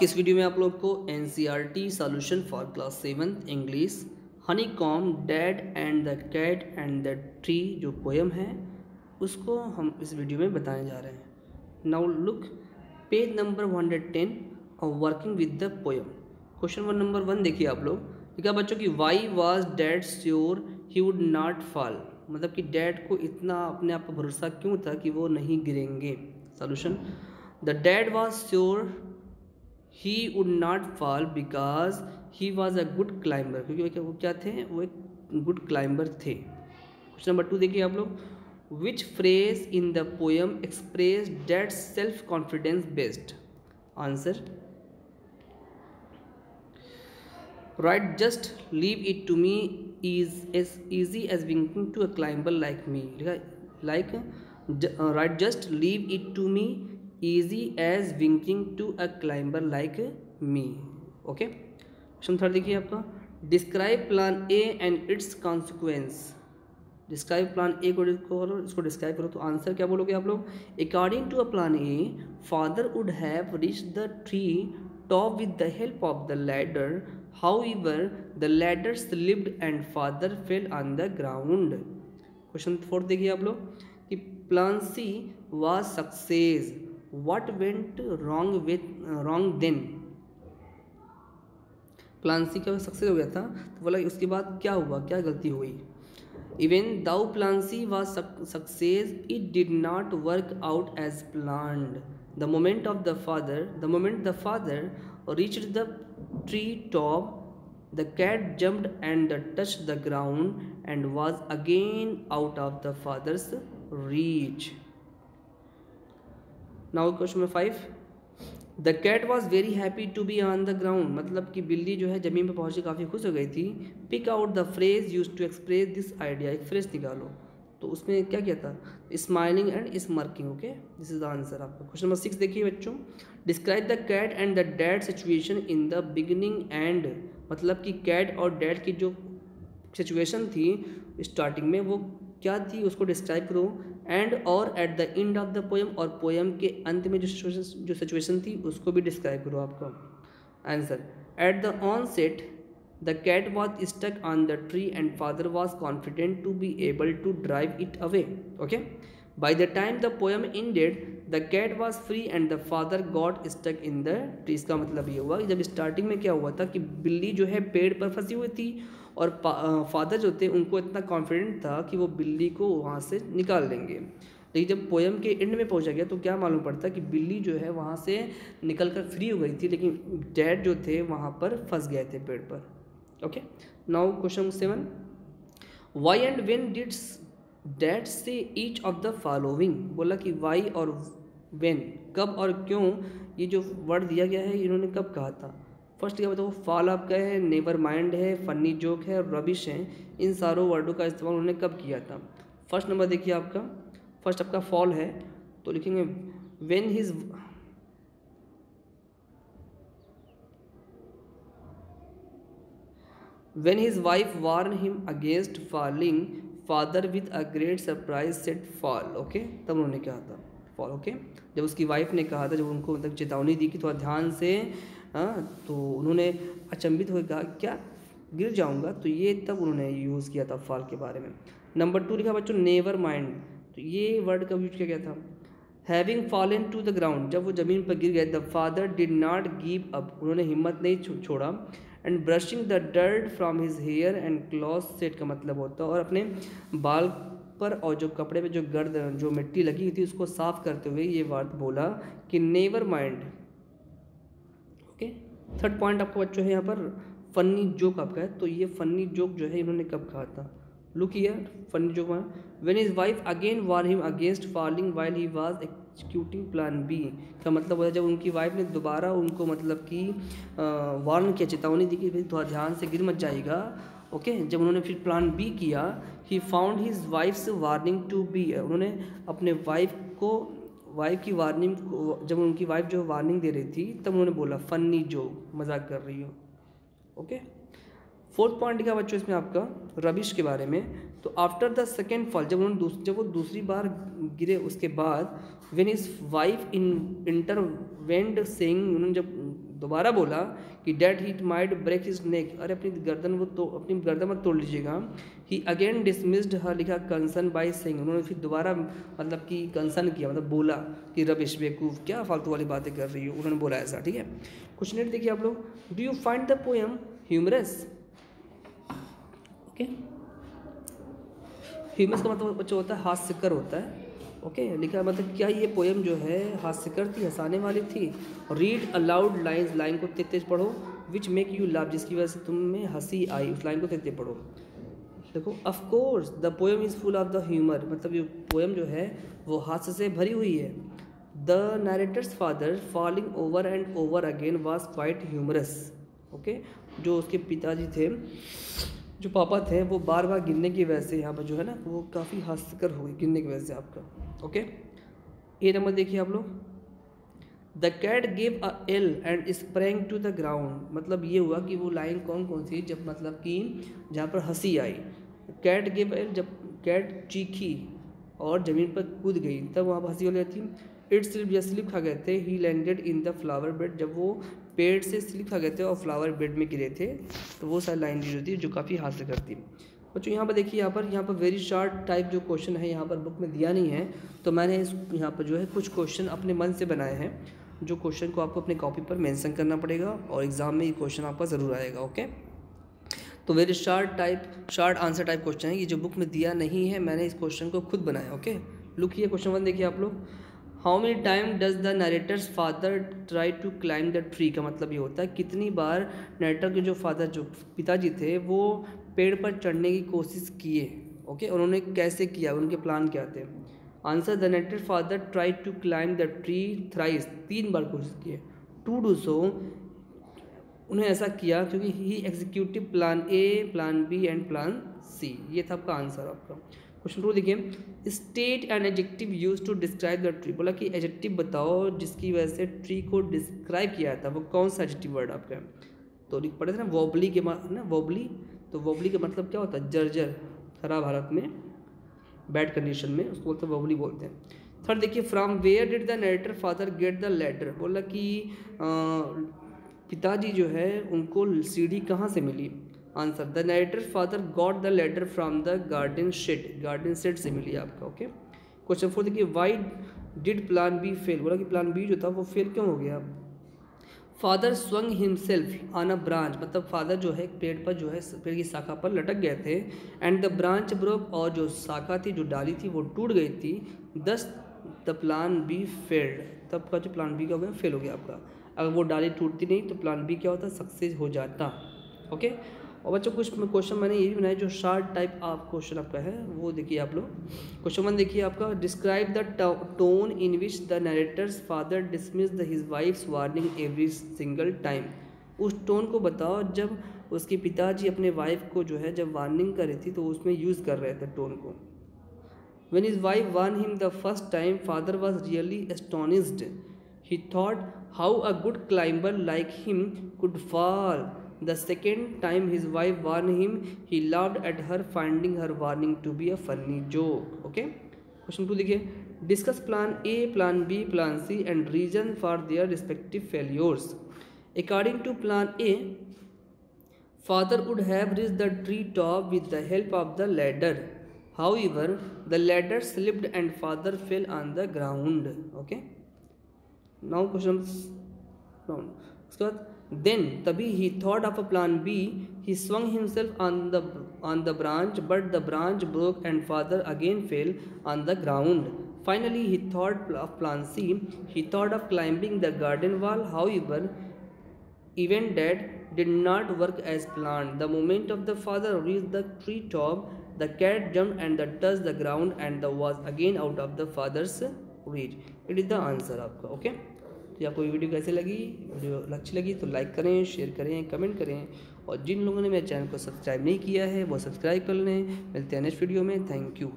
की इस वीडियो में आप लोग को N C R T solution for class seventh English honeycomb dad and the cat and the tree जो पोएम है, उसको हम इस वीडियो में बताने जा रहे हैं। Now look page number one hundred ten और working with the poem question one number one देखिए आप लोग। देखा बच्चों की why was dad sure he would not fall मतलब कि डैड को इतना अपने आप पर भरोसा क्यों था कि वो नहीं गिरेंगे? Solution the dad was sure he would not fall because he was a good climber क्योंकि वो क्या थे? वो एक गुड क्लाइंबर थे। क्वेश्चन नंबर टू देखिए आप लोग। Which phrase in the poem express that self confidence best answer right just leave it to me is as easy as winking to a climber like me like right just leave it to me easy as winking to a climber like me. Okay question third देखिए आपका। Describe plan A and its consequence describe plan A को करो इसको describe करो तो answer क्या बोलोगे आप लोग? According to a plan A father would have reach the tree top with the help of the ladder however the ladder slipped and father fell on the ground question fourth देखिए आप लोग कि plan C was success what went wrong with uh, wrong then? Plan success हो गया था तो बोला उसके बाद क्या हुआ क्या गलती हुई even though plan C was success it did not work out as planned the moment of the father the moment the father reach the tree top the cat jumped and the touch the ground and was again out of the father's reach now question number five the cat was very happy to be on the ground मतलब कि बिल्ली जो है ज़मीन पर पहुँच के काफ़ी खुश हो गई थी। Pick out the phrase use to express this idea एक फ्रेज निकालो। तो उसमें क्या क्या था? Smiling and smirking okay this is the answer आपका। क्वेश्चन नंबर सिक्स देखिए बच्चों। Describe the cat and the dad situation in the beginning and मतलब कि कैट और डैड की जो सिचुएशन थी स्टार्टिंग में वो क्या थी उसको डिस्क्राइब करो? एंड और at the end of the poem और पोएम के अंत में जो सिचुएशन जो सिचुएशन थी, उसको भी डिस्क्राइब करो आपको? Answer at the onset the cat was stuck on the tree and father was confident to be able to drive it away okay by the time the poem ended the cat was free and the father got stuck in the tree इसका मतलब ये हुआ कि जब starting में क्या हुआ था कि बिल्ली जो है पेड़ पर फंसी हुई थी और फादर जो थे, उनको इतना कॉन्फिडेंट था कि वो बिल्ली को वहाँ से निकाल देंगे लेकिन जब पोएम के एंड में पहुँचा गया तो क्या मालूम पड़ता कि बिल्ली जो है, वहाँ से निकल कर फ्री हो गई थी, लेकिन डैड जो थे, वहाँ पर फंस गए थे पेड़ पर। Okay now question seven why and when does dad say each of the following बोला कि वाई और वेन कब और क्यों ये जो वर्ड दिया गया है, इन्होंने कब कहा था? फ़र्स्ट क्या बताओ फॉल आपका है, नेवर माइंड है, फनी जोक है रबिश है। इन सारों वर्डों का इस्तेमाल उन्होंने कब किया था? फ़र्स्ट नंबर देखिए आपका। फ़र्स्ट आपका फॉल है तो लिखेंगे when his when his wife warn him against falling father with a great surprise said fall okay तब उन्होंने कहा था? फॉल ओके जब उसकी वाइफ ने कहा था, जब उनको मतलब चेतावनी दी कि थोड़ा ध्यान से हाँ तो उन्होंने अचंभित होकर कहा क्या? गिर जाऊँगा। तो ये तब उन्होंने यूज़ किया था फॉल के बारे में। नंबर टू लिखा बच्चों नेवर माइंड तो ये वर्ड कब यूज़ किया गया था? Having fallen to the ground जब वो ज़मीन पर गिर गए the father did not give up उन्होंने हिम्मत नहीं छो, छोड़ा। And brushing the dirt from his hair and cloth said का मतलब होता है। और अपने बाल पर और जो कपड़े पे जो गर्द जो मिट्टी लगी हुई थी उसको साफ़ करते हुए ये बात बोला कि never mind okay? Third point आपको बच्चों है यहाँ पर फनी जोक आपका है तो ये फनी जोक जो है इन्होंने कब कहा था? Look here funny joke when his wife again warn him against falling while he was executing plan B का मतलब होता है जब उनकी वाइफ ने दोबारा उनको मतलब कि वार्न किया, चेतावनी दी कि भाई थोड़ा ध्यान से गिर मत जाएगा, ओके? okay? जब उन्होंने फिर प्लान बी किया he found his wife's warning to be उन्होंने अपने वाइफ को वाइफ की वार्निंग जब उनकी वाइफ जो वार्निंग दे रही थी, तब उन्होंने बोला फनी जो मज़ाक कर रही हो। ओके फोर्थ पॉइंट क्या बच्चों इसमें आपका? रबिश के बारे में। तो आफ्टर द सेकेंड फॉल जब उन्होंने जब वो दूसरी बार गिरे, उसके बाद when his wife in intervened saying उन्होंने जब दोबारा बोला कि that it might break his neck अरे अपनी गर्दन वो तो अपनी गर्दन मत तोड़ लीजिएगा। ही अगेन डिसमिस्ड हर लिखा कंसर्न बाई सिंह उन्होंने फिर दोबारा मतलब कि कंसर्न किया मतलब बोला कि रबिश बेकूफ क्या फालतू वाली बातें कर रही हो? उन्होंने बोला ऐसा, ठीक है? क्वेश्चन एट देखिए आप लोग। Do you find the poem humorous okay humorous का मतलब बच्चा होता है, हास्यकर होता है। ओके? लिखा मतलब क्या ये पोएम जो है हास्यकर थी हंसाने वाली थी? रीड अलाउड लाइन्स लाइन को तेज तेज पढ़ो विच मेक यू लव जिसकी वजह से तुम्हें हँसी आई, उस लाइन को तेज तेज पढ़ो। देखो of course the poem is full of the humour मतलब ये पोएम जो है, वो हास्य से भरी हुई है। The narrator's father falling over and over again was quite humorous okay? जो उसके पिताजी थे जो पापा थे, वो बार बार गिरने की वजह से यहाँ पर जो है ना, वो काफ़ी हास्यकर हो गई गिरने की वजह से आपका। ओके ए नंबर देखिए आप लोग। The cat gave a yell and sprang to the ground मतलब ये हुआ कि वो लाइन कौन कौन सी, जब मतलब कि जहाँ पर हँसी आई। कैट गेव एल जब कैट चीखी और ज़मीन पर कूद गई, तब वहाँ पर हँसी वाली थी। इट स्लिप या स्लिप खा गए थे he landed in the flower bed जब वो पेड़ से स्लिप खा गए थे और फ्लावर बेड में गिरे थे तो वो सारी लाइन दी होती है जो काफ़ी हासिल करती। है बच्चों, यहाँ पर देखिए, यहाँ पर यहाँ पर वेरी शॉर्ट टाइप जो क्वेश्चन है, यहाँ पर बुक में दिया नहीं है तो मैंने इस, यहाँ पर जो है कुछ क्वेश्चन अपने मन से बनाए हैं, जो क्वेश्चन को आपको अपने कॉपी पर मेंशन करना पड़ेगा और एग्ज़ाम में ये क्वेश्चन आपका ज़रूर आएगा ओके तो very short type short answer type question है, ये जो बुक में दिया नहीं है, मैंने इस क्वेश्चन को खुद बनाया ओके लुक ये क्वेश्चन वन देखिए आप लोग। How many time does the narrator's father try to climb the tree का मतलब ये होता है, कितनी बार नरेटर के जो फादर जो पिताजी थे, वो पेड़ पर चढ़ने की कोशिश किए ओके उन्होंने कैसे किया, उनके प्लान क्या थे? Answer the narrator father try to climb the tree thrice तीन बार कोशिश किए। टू डू सो उन्हें ऐसा किया क्योंकि he executive plan A plan B and plan C ये था आपका आंसर आपका। क्वेश्चन टू देखिए। State and adjective use to describe the tree. बोला कि एजेक्टिव बताओ, जिसकी वजह से ट्री को डिस्क्राइब किया था, वो कौन सा एजेक्टिव वर्ड आपका? है तो लिख पढ़े थे ना, वोबली के ना, वोबली? तो वोबली का मतलब क्या होता है? जर्जर खराब हालत में, बैड कंडीशन में, उसको बोलते हैं वोबली बोलते हैं। थर्ड देखिए, from where did the narrator father get the ladder? बोला कि पिताजी जो है, उनको सीढ़ी कहाँ से मिली? Answer. The narrator father got the ladder from the garden shed garden shed से मिली आपका ओके क्वेश्चन फोर देखिए why did plan B fail बोला कि प्लान बी जो था, वो फेल क्यों हो गया? Father swung himself on a branch मतलब फादर जो है पेड़ पर जो है, पेड़ की शाखा पर लटक गए थे। एंड द ब्रांच ब्रोक और जो शाखा थी, जो डाली थी, वो टूट गई थी। दस द प्लान बी फेल्ड तब का जो प्लान बी का हो गया फेल हो गया आपका। अगर वो डाली टूटती नहीं तो प्लान बी क्या होता? सक्सेस हो जाता ओके और बच्चों, कुछ क्वेश्चन मैंने ये भी बनाया जो शार्ट टाइप आप क्वेश्चन आपका है, वो देखिए आप लोग। क्वेश्चन वन देखिए आपका describe the tone in which the narrator's father dismiss the his wife's warning every single time उस टोन को बताओ, जब उसके पिताजी अपने वाइफ को जो है, जब वार्निंग कर रही थी तो उसमें यूज़ कर रहे थे टोन को। When his wife warn him the first time father was really astonished he thought how a good climber like him could fall The second time his wife warned him, he laughed at her, finding her warning to be a funny joke. Okay. Question 2 देखिए Discuss plan A, plan B, plan C and reason for their respective failures. According to plan A, father would have reached the tree top with the help of the ladder. However, the ladder slipped and father fell on the ground. Okay. Now question round. उसके बाद then Tabi he thought of a plan B. He swung himself on the on the branch, but the branch broke and father again fell on the ground. Finally, he thought of plan C. He thought of climbing the garden wall. However, even that did not work as planned. The moment of the father reached the tree top, the cat jumped and touched the ground and was again out of the father's reach. It is the answer. Okay. तो आपको video कैसे लगी? Video अच्छी लगी तो like करें share करें comment करें। और जिन लोगों ने मेरे चैनल को सब्सक्राइब नहीं किया है, वो सब्सक्राइब कर लें। मिलते हैं नेक्स्ट वीडियो में। Thank you